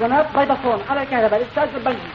جناب قيد الصون على الكهرباء الأستاذ البنجي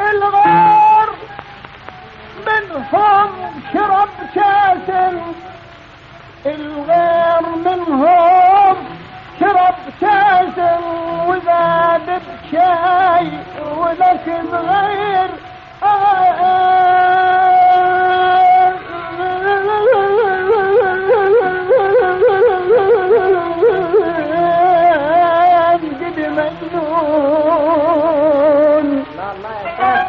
الغار منهم شرب كاسل الغار منهم شرب كاسل وذاب بشاي ولك غير Allah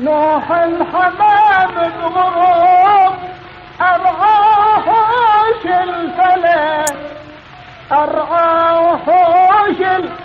نوح الحمام بغروب أرعاه وحوش الفلا أرعاه وحوش الفلا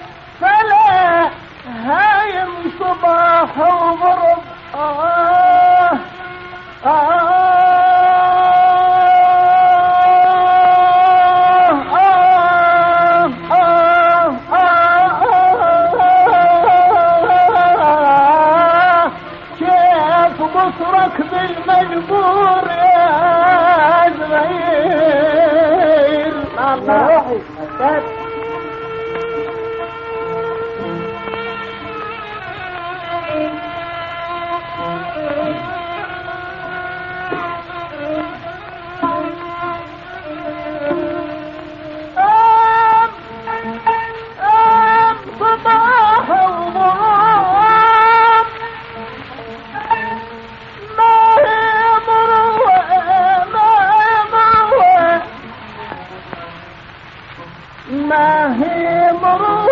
ما هي مرور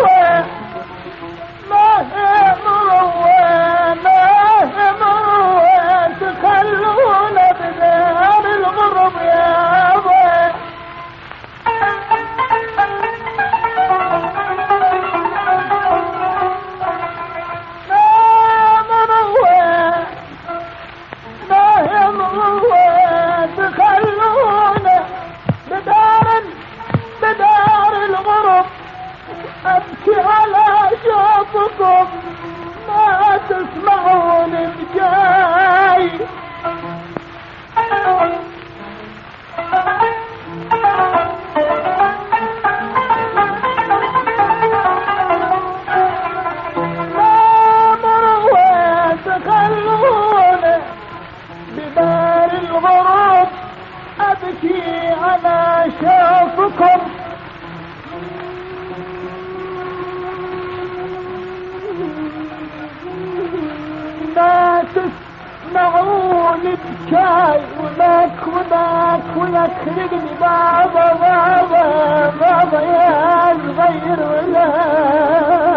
الغروب أبكي على شوفكم ما تسمعون بكاي ولك ولك ولك خلقني بابا بابا بابا يا صغير ولك.